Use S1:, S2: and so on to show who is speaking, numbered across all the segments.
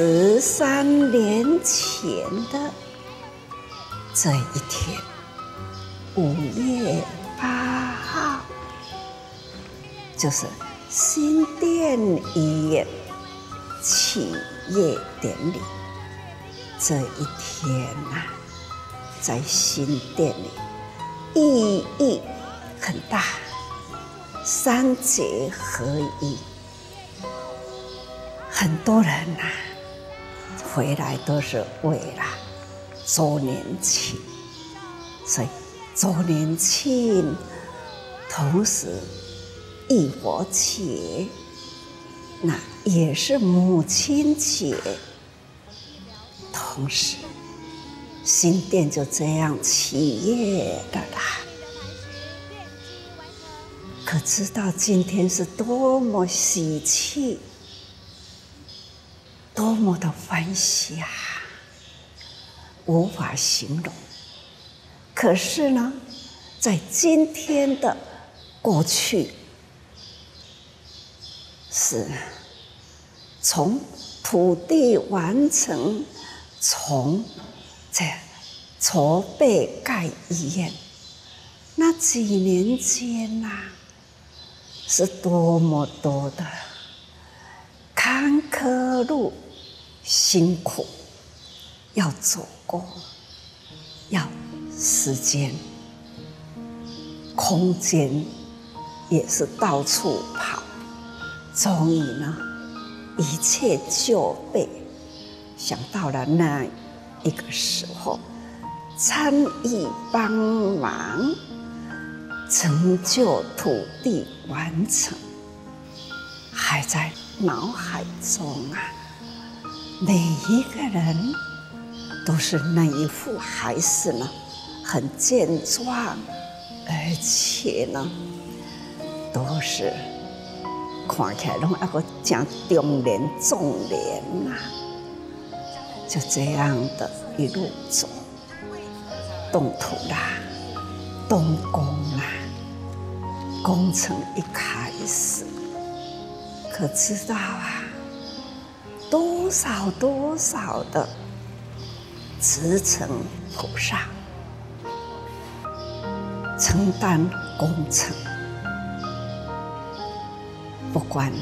S1: 十三年前的这一天，五月八号，就是新店医院企业典礼。这一天呐，在新店里意义很大，三节合一，很多人呐。回来都是为了周年庆，所以周年庆同时义佛节，那也是母亲节，同时新店就这样起业的啦。可知道今天是多么喜气！多么的欢喜啊，无法形容。可是呢，在今天的过去，是从土地完成，从这筹备盖医院，那几年间呐，是多么多的坎坷路。辛苦要走过，要时间、空间，也是到处跑。终于呢，一切就备，想到了那一个时候，参与帮忙，成就土地完成，还在脑海中啊。每一个人都是那一副还是呢，很健壮，而且呢，都是看起来拢一个正中年壮年呐，就这样的一路走，动土啦，动工啦，工程一开始，可知道啊？多少多少的驰骋菩萨承担工程，不管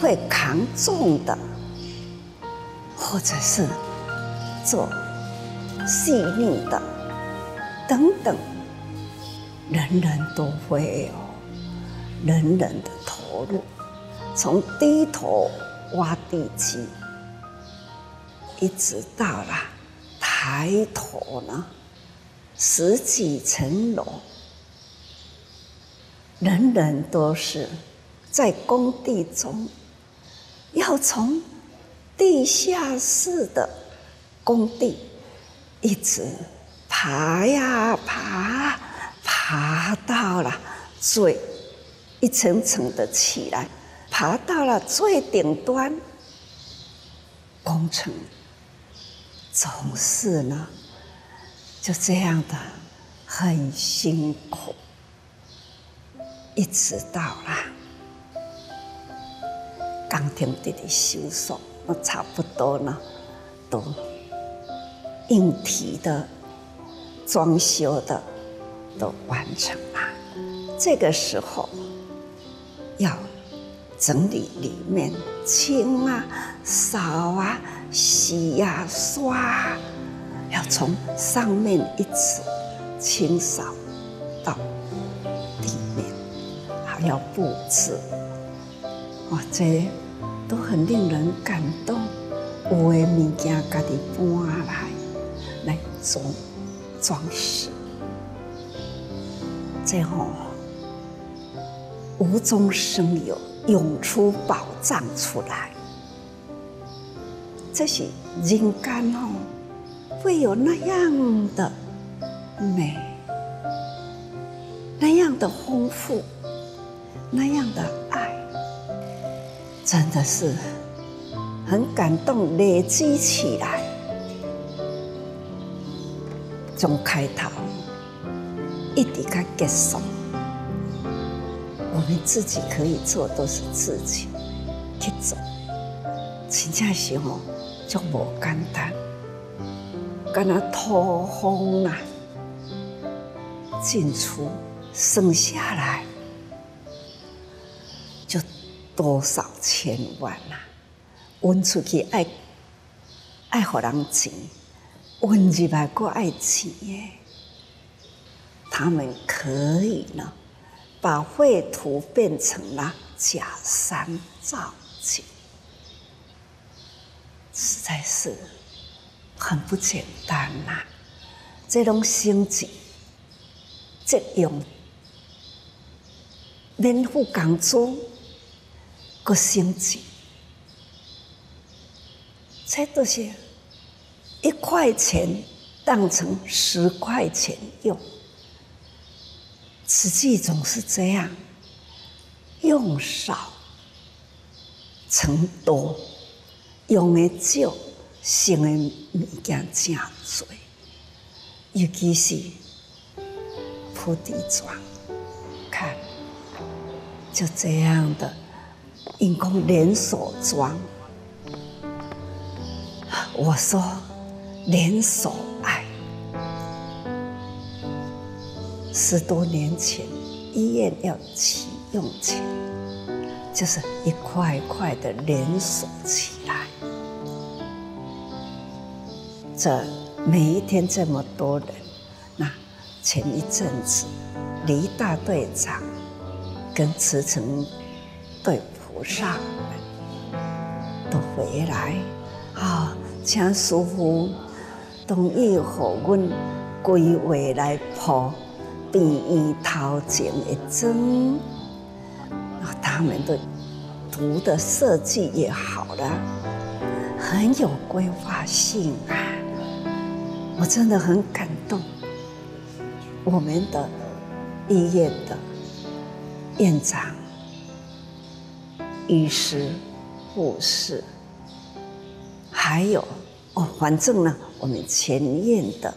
S1: 会扛重的，或者是做细腻的等等，人人都会有，人人的投入，从低头。挖地基，一直到了抬头呢，十几层楼，人人都是在工地中，要从地下室的工地一直爬呀爬，爬到了最一层层的起来。爬到了最顶端，工程总是呢就这样的很辛苦，一直到了刚停地的修缮，那差不多呢都硬体的装修的都完成了，这个时候要。整理里面清啊、扫啊、洗呀、刷，要从上面一直清扫到地面，还要布置，哇，这都很令人感动。有的物件家己搬来来装装饰，最后无中生有。涌出宝藏出来，这些人间哦，会有那样的美，那样的丰富，那样的爱，真的是很感动。累积起来，从开头一直到结束。我们自己可以做，都是自己去做，真正是吼，就无简单，跟那土风啊进出省下来，就多少千万呐！运出去爱爱互人钱，运入来过爱钱耶。他们可以呢，把绘图变成了假山造景。实在是很不简单呐！这种升级、这用免付工资个升级，这都是一块钱当成十块钱用，实际总是这样，用少成多。用的少，剩的物件真多，尤其是铺地砖，看，就这样的，因公连锁装。我说连锁十多年前医院要启用前，就是一块块的连锁起来。这每一天这么多人，那前一阵子李大队长跟慈诚对菩萨都回来，啊，请师傅同意和阮归位来铺第一头前的针，那，他们的图的设计也好了，很有规划性啊。我真的很感动，我们的医院的院长、医师、护士，还有哦，反正呢，我们前院的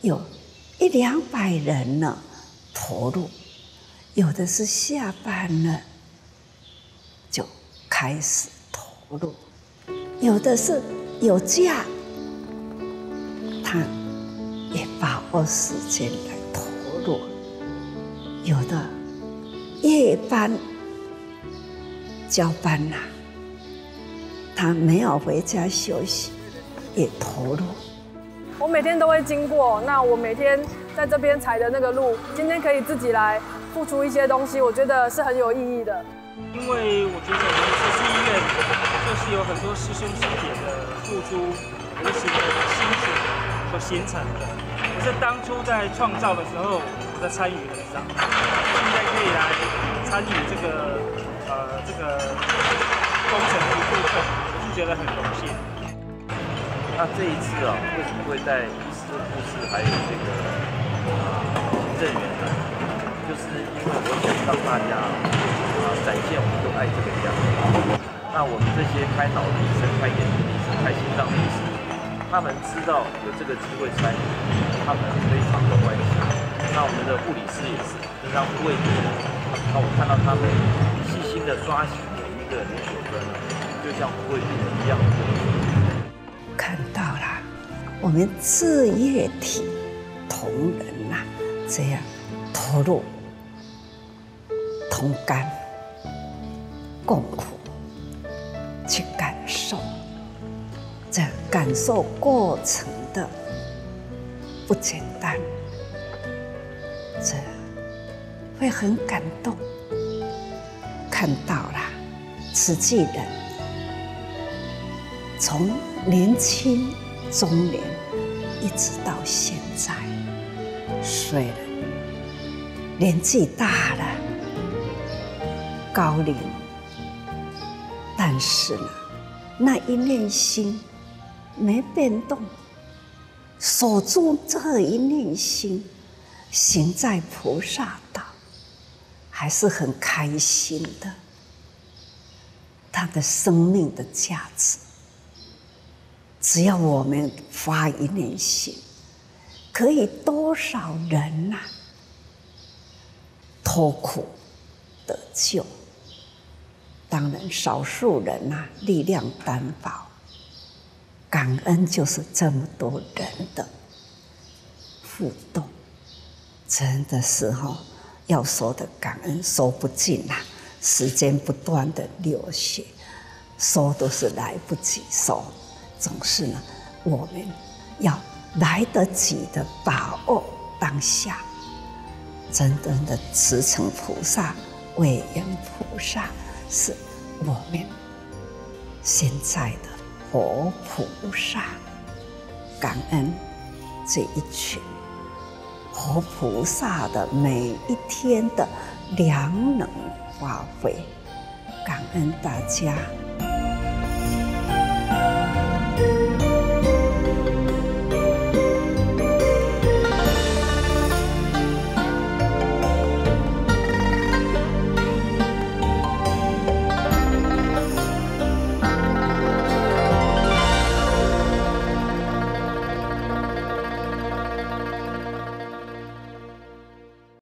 S1: 有一两百人呢投入，有的是下班了就开始投入，有的是有假。他也把握时间来投入，有的夜班交班呐，他没有回家休息，也投入。
S2: 我每天都会经过，那我每天在这边踩的那个路，今天可以自己来付出一些东西，我觉得是很有意义的。
S3: 因为我觉得我们慈济医院就是有很多师兄师姐的付出，无形的心血。所形成的，可是当初在创造的时候，我的参与很少。现在可以来参与这个呃这个工程一部分，我是觉得很荣幸。
S4: 那这一次啊，为什么会带医师、护士还有这个啊行政员呢？就是因为我想让大家啊展现我们都爱这个家。那我们这些开脑的医生、开眼睛的医生、开心脏的医生。他们知道有这个机会参与，他们非常的欢喜。那我们的护理师也是，就像护卫，那我看到他们细心的刷洗每一个连锁分，就像护卫队一样。
S1: 看到了，我们自业体同仁呐，这样投入、同甘、共苦去感受。这感受过程的不简单，这会很感动。看到了慈济人从年轻、中年一直到现在，虽然年纪大了、高龄，但是呢，那一念心。没变动，守住这一念心，行在菩萨道，还是很开心的。他的生命的价值，只要我们发一念心，可以多少人呐脱苦得救，当然少数人呐力量单薄，感恩就是这么多人的互动，真的是哈，要说的感恩说不尽呐，时间不断的流血，说都是来不及说，总是呢，我们要来得及的把握当下，真正的慈诚菩萨、伟人菩萨。是我们现在的活菩萨，感恩这一群活菩萨的每一天的良能发挥，感恩大家。